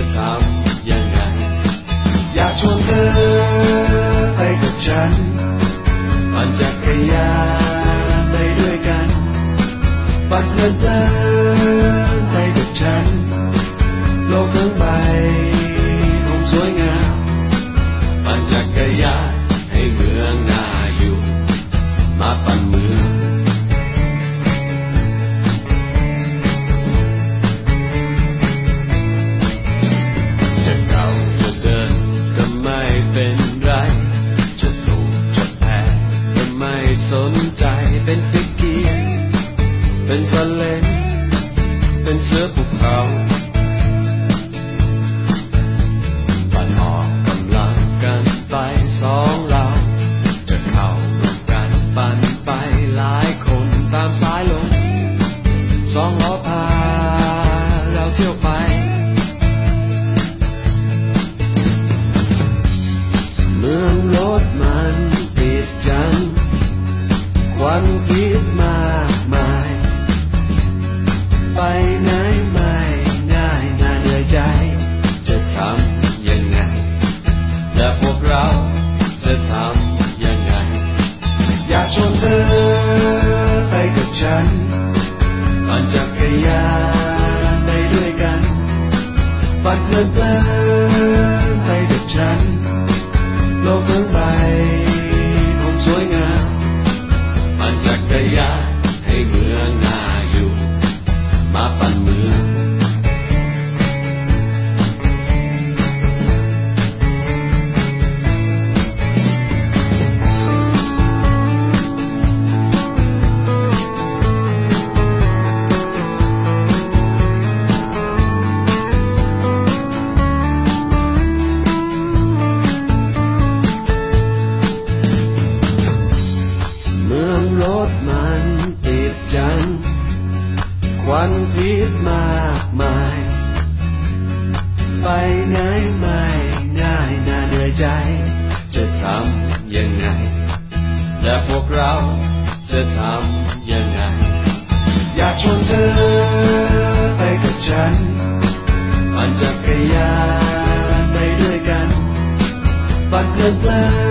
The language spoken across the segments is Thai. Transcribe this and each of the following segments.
ะทำยังไง อยากชวนเธอไปกับฉันปั่นจักรยานไปด้วยกันปั่นเดินไปกับฉันโลกทั้งใบ นใจเป็นฟิกเกียร์เป็นสเลนเป็นเสื้อภูเขา เราจะทำยังไง อยากชวนเธอไปกับฉันปั่นจักรยานไปด้วยกันปั่นเพลินเพลินไปกับฉันโลกทั้งใบคงสวยงามปั่นจักรยานให้เมืองน่าอยู่ มาปั่น พิษมากมาย ไปไหนไม่ง่ายน่าเหนื่อยใจ จะทำยังไง และพวกเราจะทำยังไง อยากชวนเธอไปกับฉันปั่นจักรยานไปด้วยกัน ปั่นเพลินเพลิน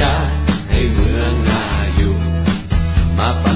ยาให้เมืองน่าอยู่ มาปั่น